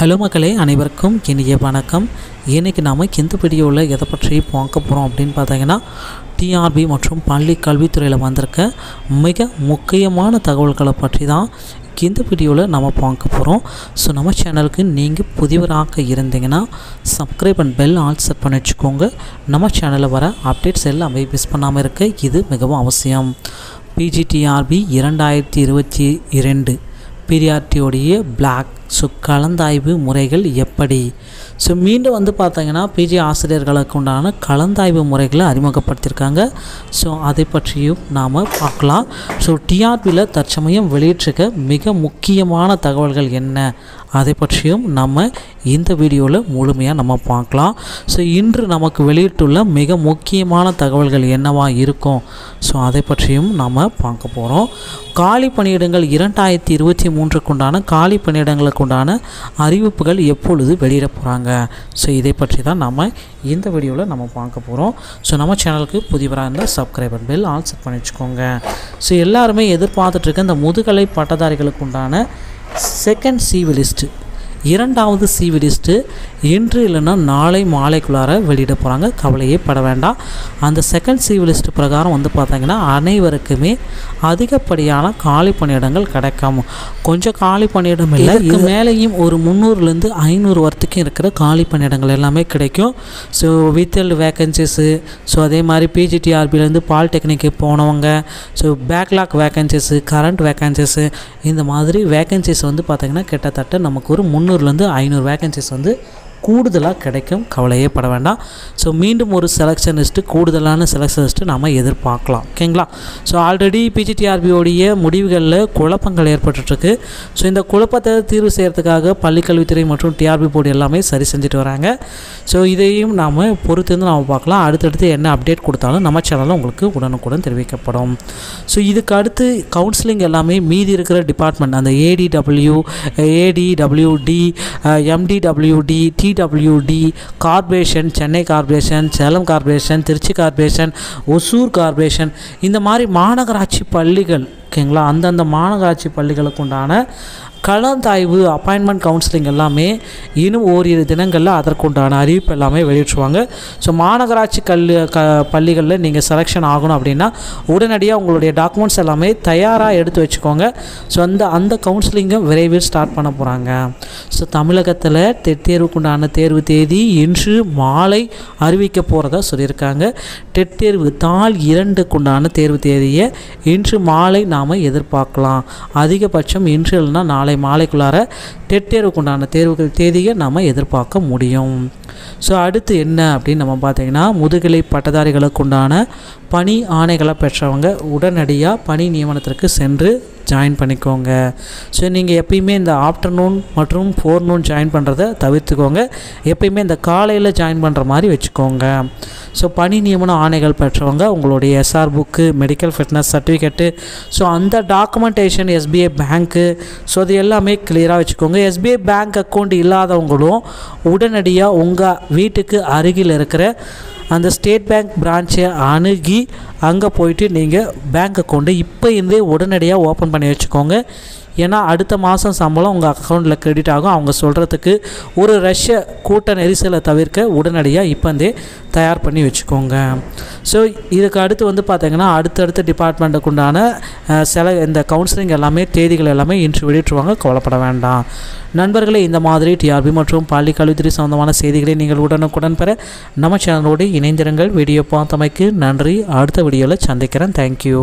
Hello மக்களே அனைவருக்கும் இனிய வணக்கம். இன்றைக்கி நாம் எந்த வீடியோவில் எதை பற்றி பார்க்க போகிறோம் அப்படின்னு பார்த்தீங்கன்னா டிஆர்பி மற்றும் பள்ளி கல்வித்துறையில் வந்திருக்க மிக முக்கியமான தகவல்களை பற்றி தான் இந்த வீடியோவில் நம்ம பார்க்க போகிறோம் ஸோ நம்ம சேனலுக்கு நீங்கள் புதியவராக இருந்தீங்கன்னா subscribe and bell all set பண்ணி வச்சுக்கோங்க. நம்ம சேனலில் வர அப்டேட்ஸ் எல்லாமே மிஸ் பண்ணாமல் இருக்க இது மிகவும் அவசியம். பிஜிடிஆர்பி இரண்டாயிரத்தி இருபத்தி இரண்டு பிரியார்டியோடைய பிளாக் ஸோ கலந்தாய்வு முறைகள் எப்படி? ஸோ மீண்டும் வந்து பார்த்தீங்கன்னா பிஜி ஆசிரியர்களுக்கு உண்டான கலந்தாய்வு முறைகளை அறிமுகப்படுத்தியிருக்காங்க. ஸோ அதை பற்றியும் நாம் பார்க்கலாம். ஸோ டிஆர்பியில் தற்சமயம் வெளியிட்டிருக்க மிக முக்கியமான தகவல்கள் என்ன? அதை பற்றியும் நம்ம இந்த வீடியோவில் முழுமையாக நம்ம பார்க்கலாம். ஸோ இன்று நமக்கு வெளியிட்டுள்ள மிக முக்கியமான தகவல்கள் என்னவாக இருக்கும்? ஸோ அதை பற்றியும் நாம் பார்க்க போகிறோம் காலி பணியிடங்கள் இரண்டாயிரத்தி இருபத்தி மூன்றுக்குண்டான காலி பணியிடங்களுக்குண்டான அறிவிப்புகள் எப்பொழுது வெளியிட போகிறாங்க ஸோ இதை பற்றி தான் நம்ம இந்த வீடியோவில் நம்ம பார்க்க போகிறோம் ஸோ நம்ம சேனலுக்கு புதியவராக இருந்தால் சப்ஸ்கிரைபர் பெல் ஆல் செட் பண்ணி வச்சுக்கோங்க. ஸோ எல்லாருமே எதிர்பார்த்துட்ருக்க இந்த முதுகலை பட்டதாரிகளுக்கு உண்டான செகண்ட் சிவி லிஸ்ட்டு இரண்டாவது சிவி லிஸ்ட்டு இன்று இல்லைன்னா நாளை மாலைக்குள்ளார வெளியிட போகிறாங்க கவலையே பட வேண்டாம். அந்த செகண்ட் சிவி லிஸ்ட் பிரகாரம் வந்து பார்த்திங்கன்னா அனைவருக்குமே அதிகப்படியான காலி பணியிடங்கள் கிடைக்கும். கொஞ்சம் காலி பணியிடம் இல்லை இதுக்கு மேலேயும் ஒரு முந்நூறுலேருந்து ஐநூறு வரைக்கும் இருக்கிற காலி பணியிடங்கள் எல்லாமே கிடைக்கும். ஸோ வித்தல் வேக்கன்சிஸு ஸோ அதே மாதிரி பிஜிடிஆர்பிலேருந்து பாலிடெக்னிக்கு போனவங்க so backlog vacancies current vacancies இந்த மாதிரி வேக்கன்சிஸ் வந்து பார்த்திங்கன்னா கிட்டத்தட்ட நமக்கு ஒரு முந்நூறுலேருந்து ஐநூறு வேக்கன்சிஸ் வந்து கூடுதலாக கிடைக்கும். கவலையே பட வேண்டாம். ஸோ மீண்டும் ஒரு செலெக்ஷனிஸ்ட்டு கூடுதலான செலெக்ஷனிஸ்ட்டு நம்ம எதிர்பார்க்கலாம். ஓகேங்களா ஸோ ஆல்ரெடி பிஜிடிஆர்பியோடைய முடிவுகளில் குழப்பங்கள் ஏற்பட்டுருக்கு ஸோ இந்த குழப்பத்தை தீர்வு செய்கிறதுக்காக பள்ளிக்கல்வித்துறை மற்றும் டிஆர்பி போர்டு எல்லாமே சரி செஞ்சுட்டு வராங்க. ஸோ இதையும் நாம் பொறுத்திருந்து நாம் பார்க்கலாம். அடுத்தடுத்து என்ன அப்டேட் கொடுத்தாலும் நம்ம சேனலில் உங்களுக்கு உடனுக்குடன் தெரிவிக்கப்படும். ஸோ இதுக்கு அடுத்து கவுன்சிலிங் எல்லாமே மீதி இருக்கிற டிபார்ட்மெண்ட் அந்த ADW ADWD MDWD DWD corporation Chennai corporation Salem corporation Trichy corporation Hosur corporation இந்த மாதிரி மாநகராட்சி பள்ளிகள் ஓகேங்களா? அந்தந்த மாநகராட்சி பள்ளிகளுக்கு உண்டான கலந்தாய்வு அப்பாயின்மெண்ட் கவுன்சிலிங் எல்லாமே இன்னும் ஓரிரு தினங்களில் அதற்குண்டான அறிவிப்பு எல்லாமே வெளியிட்டுருவாங்க. ஸோ மாநகராட்சி கல் க பள்ளிகளில் நீங்கள் செலெக்ஷன் ஆகணும் அப்படின்னா உடனடியாக உங்களுடைய டாக்குமெண்ட்ஸ் எல்லாமே தயாராக எடுத்து வச்சுக்கோங்க. ஸோ அந்த அந்த கவுன்சிலிங்கும் விரைவில் ஸ்டார்ட் பண்ண போகிறாங்க ஸோ தமிழகத்தில் டெட் தேர்வுக்குண்டான தேர்வு தேதி இன்று மாலை அறிவிக்க போகிறதா சொல்லியிருக்காங்க. டெட் தேர்வு தாள் இரண்டுக்குண்டான தேர்வு தேதியை இன்று மாலை நாம் எதிர்பார்க்கலாம். அதிகபட்சம் இன்று இல்லைன்னா நாளை மாலைக்குள்ளார டெட் தேர்வுக்குண்டான தேர்வுகள் தேதியை நாம் எதிர்பார்க்க முடியும். ஸோ அடுத்து என்ன அப்படின்னு நம்ம பார்த்தீங்கன்னா முதுகலை பட்டதாரிகளுக்கு உண்டான பணி ஆணைகளை பெற்றவங்க உடனடியாக பணி நியமனத்திற்கு சென்று ஜாயின் பண்ணிக்கோங்க. ஸோ நீங்கள் எப்பயுமே இந்த ஆஃப்டர்நூன் மற்றும் ஃபோர்நூன் ஜாயின் பண்ணுறத தவிர்த்துக்கோங்க. எப்பயுமே இந்த காலையில் ஜாயின் பண்ணுற மாதிரி வச்சுக்கோங்க. ஸோ பணி நியமன ஆணைகள் பெற்றவங்க உங்களுடைய SR book medical fitness certificate so அந்த டாக்குமெண்டேஷன் எஸ்பிஐ பேங்க்கு ஸோ அது எல்லாமே கிளியராக வச்சுக்கோங்க. எஸ்பிஐ பேங்க் அக்கௌண்ட் இல்லாதவங்களும் உடனடியாக உங்கள் வீட்டுக்கு அருகில் இருக்கிற அந்த ஸ்டேட் பேங்க் பிரான்ச்சை அணுகி அங்கே போயிட்டு நீங்கள் பேங்க் அக்கௌண்ட்டு இப்போ இருந்தே உடனடியாக ஓப்பன் பண்ணி வச்சுக்கோங்க. ஏன்னா அடுத்த மாதம் சம்பளம் உங்கள் அக்கௌண்ட்டில் கிரெடிட் ஆகும். அவங்க சொல்கிறதுக்கு ஒரு ரஷ்ய கூட்ட நெரிசலை தவிர்க்க உடனடியாக இப்போந்தே தயார் பண்ணி வச்சுக்கோங்க. ஸோ இதுக்கு அடுத்து வந்து பார்த்திங்கன்னா அடுத்தடுத்த டிபார்ட்மெண்ட்டுக்கு உண்டான சில இந்த கவுன்சிலிங் எல்லாமே தேதிகள் எல்லாமே இன்று வெளியிட்டுருவாங்க. கவலைப்பட வேண்டாம். நண்பர்களே இந்த மாதிரி டிஆர்பி மற்றும் பள்ளி கல்வித்துறை சம்பந்தமான செய்திகளை நீங்கள் உடனுக்குடன் பெற நம்ம சேனலோடு இணைந்திருங்கள். வீடியோ பார்த்தமைக்கு நன்றி. அடுத்த வீடியோவில் சந்திக்கிறேன். தேங்க்யூ